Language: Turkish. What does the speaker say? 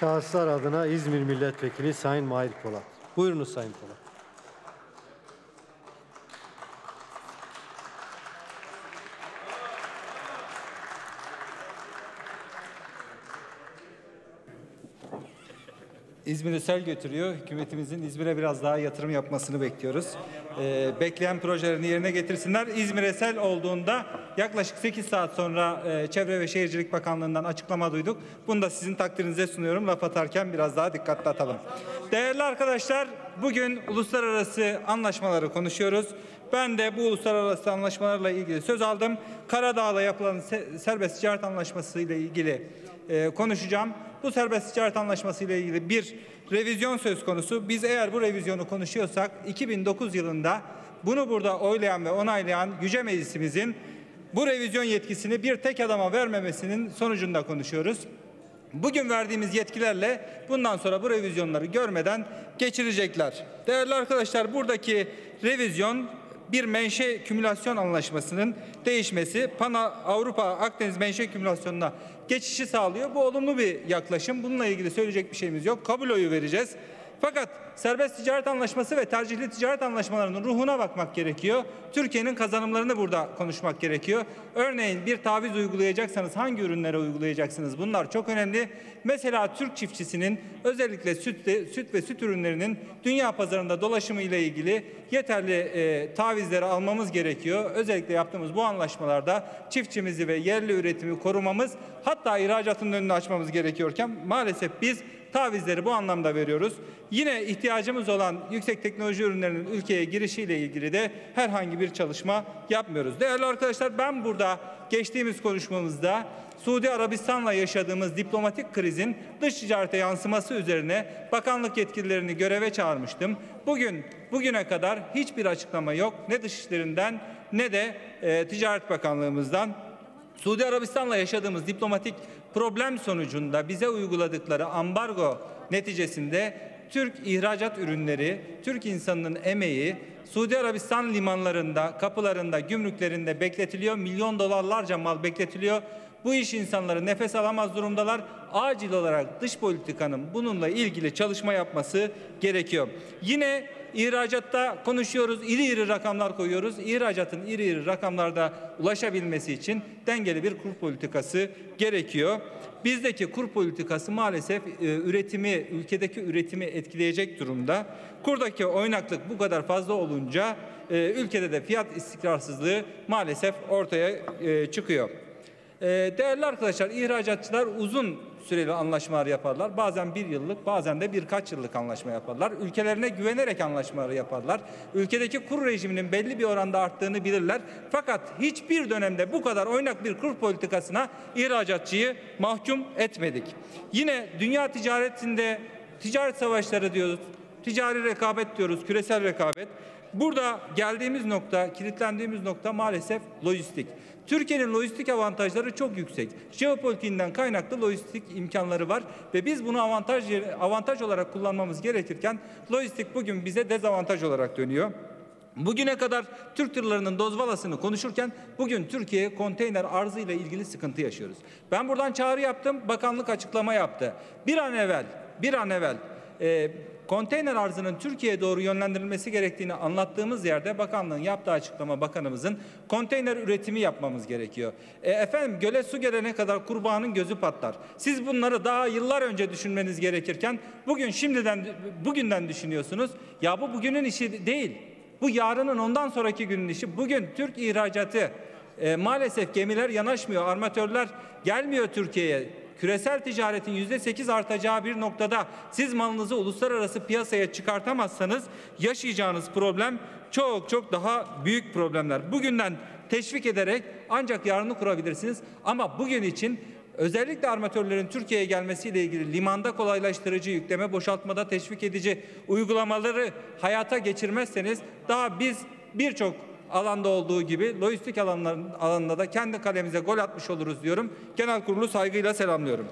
Şahıslar adına İzmir Milletvekili Sayın Mahir Polat. Buyurunuz Sayın Polat. İzmir'i sel götürüyor. Hükümetimizin İzmir'e biraz daha yatırım yapmasını bekliyoruz. Ee, bekleyen projelerini yerine getirsinler. İzmir'e sel olduğunda yaklaşık 8 saat sonra e, Çevre ve Şehircilik Bakanlığı'ndan açıklama duyduk. Bunu da sizin takdirinize sunuyorum. Laf atarken biraz daha dikkatli atalım. Değerli arkadaşlar, bugün uluslararası anlaşmaları konuşuyoruz. Ben de bu uluslararası anlaşmalarla ilgili söz aldım. Karadağ'la yapılan se- serbest ticaret anlaşması ile ilgili e, konuşacağım. Bu serbest ticaret anlaşması ile ilgili bir revizyon söz konusu. Biz eğer bu revizyonu konuşuyorsak 2009 yılında bunu burada oylayan ve onaylayan Yüce Meclisimizin bu revizyon yetkisini bir tek adama vermemesinin sonucunda konuşuyoruz. Bugün verdiğimiz yetkilerle bundan sonra bu revizyonları görmeden geçirecekler. Değerli arkadaşlar buradaki revizyon bir menşe kümülasyon anlaşmasının değişmesi Pana Avrupa Akdeniz menşe kümülasyonuna geçişi sağlıyor. Bu olumlu bir yaklaşım. Bununla ilgili söyleyecek bir şeyimiz yok. Kabul oyu vereceğiz. Fakat serbest ticaret anlaşması ve tercihli ticaret anlaşmalarının ruhuna bakmak gerekiyor. Türkiye'nin kazanımlarını burada konuşmak gerekiyor. Örneğin bir taviz uygulayacaksanız hangi ürünlere uygulayacaksınız? Bunlar çok önemli. Mesela Türk çiftçisinin özellikle süt, süt ve süt ürünlerinin dünya pazarında dolaşımı ile ilgili yeterli e, tavizleri almamız gerekiyor. Özellikle yaptığımız bu anlaşmalarda çiftçimizi ve yerli üretimi korumamız hatta ihracatın önünü açmamız gerekiyorken maalesef biz tavizleri bu anlamda veriyoruz. Yine ihtiyacımız olan yüksek teknoloji ürünlerinin ülkeye girişiyle ilgili de herhangi bir çalışma yapmıyoruz. Değerli arkadaşlar ben burada geçtiğimiz konuşmamızda Suudi Arabistan'la yaşadığımız diplomatik krizin dış ticarete yansıması üzerine bakanlık yetkililerini göreve çağırmıştım. Bugün bugüne kadar hiçbir açıklama yok ne dışişlerinden ne de e, Ticaret Bakanlığımızdan. Suudi Arabistan'la yaşadığımız diplomatik problem sonucunda bize uyguladıkları ambargo neticesinde Türk ihracat ürünleri, Türk insanının emeği Suudi Arabistan limanlarında, kapılarında, gümrüklerinde bekletiliyor. Milyon dolarlarca mal bekletiliyor. Bu iş insanları nefes alamaz durumdalar. Acil olarak dış politikanın bununla ilgili çalışma yapması gerekiyor. Yine ihracatta konuşuyoruz, iri iri rakamlar koyuyoruz. İhracatın iri iri rakamlarda ulaşabilmesi için dengeli bir kur politikası gerekiyor. Bizdeki kur politikası maalesef e, üretimi, ülkedeki üretimi etkileyecek durumda. Kurdaki oynaklık bu kadar fazla olunca e, ülkede de fiyat istikrarsızlığı maalesef ortaya e, çıkıyor. E, değerli arkadaşlar, ihracatçılar uzun süreli anlaşmalar yaparlar. Bazen bir yıllık, bazen de birkaç yıllık anlaşma yaparlar. Ülkelerine güvenerek anlaşmaları yaparlar. Ülkedeki kur rejiminin belli bir oranda arttığını bilirler. Fakat hiçbir dönemde bu kadar oynak bir kur politikasına ihracatçıyı mahkum etmedik. Yine dünya ticaretinde ticaret savaşları diyoruz, ticari rekabet diyoruz, küresel rekabet. Burada geldiğimiz nokta, kilitlendiğimiz nokta maalesef lojistik. Türkiye'nin lojistik avantajları çok yüksek. Jeopolitiğinden kaynaklı lojistik imkanları var ve biz bunu avantaj avantaj olarak kullanmamız gerekirken lojistik bugün bize dezavantaj olarak dönüyor. Bugüne kadar Türk tırlarının dozvalasını konuşurken bugün Türkiye konteyner arzı ile ilgili sıkıntı yaşıyoruz. Ben buradan çağrı yaptım, bakanlık açıklama yaptı. Bir an evvel, bir an evvel e, konteyner arzının Türkiye'ye doğru yönlendirilmesi gerektiğini anlattığımız yerde bakanlığın yaptığı açıklama bakanımızın konteyner üretimi yapmamız gerekiyor. E, efendim göle su gelene kadar kurbanın gözü patlar. Siz bunları daha yıllar önce düşünmeniz gerekirken bugün şimdiden bugünden düşünüyorsunuz. Ya bu bugünün işi değil. Bu yarının ondan sonraki günün işi. Bugün Türk ihracatı e, maalesef gemiler yanaşmıyor, armatörler gelmiyor Türkiye'ye küresel ticaretin yüzde sekiz artacağı bir noktada siz malınızı uluslararası piyasaya çıkartamazsanız yaşayacağınız problem çok çok daha büyük problemler. Bugünden teşvik ederek ancak yarını kurabilirsiniz ama bugün için Özellikle armatörlerin Türkiye'ye gelmesiyle ilgili limanda kolaylaştırıcı, yükleme boşaltmada teşvik edici uygulamaları hayata geçirmezseniz daha biz birçok alanda olduğu gibi lojistik alanların alanında da kendi kalemize gol atmış oluruz diyorum. Genel kurulu saygıyla selamlıyorum.